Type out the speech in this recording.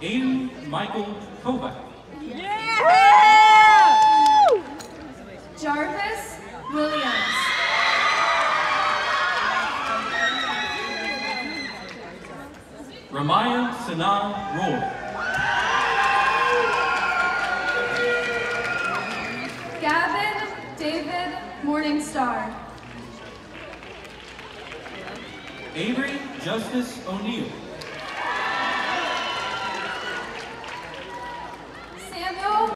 Aiden Michael Kovac. Jarvis Williams. Ramaya Sanaa Roy. Gavin David Morningstar. Avery Justice O'Neill.